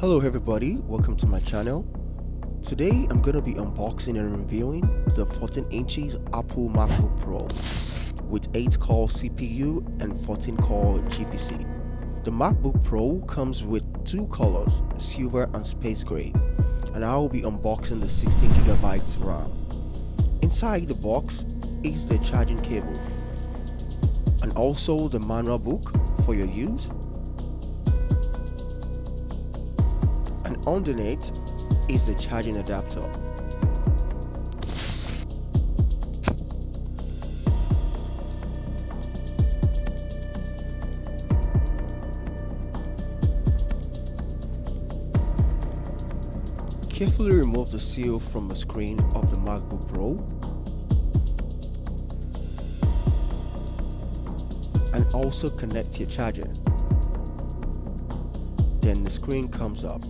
Hello everybody, welcome to my channel. Today I'm going to be unboxing and reviewing the 14 inches Apple MacBook Pro with 8 core CPU and 14 core GPC. The MacBook Pro comes with two colors, silver and space gray, and I will be unboxing the 16GB RAM. Inside the box is the charging cable and also the manual book for your use underneath is the charging adapter. Carefully remove the seal from the screen of the MacBook Pro and also connect your charger. Then the screen comes up.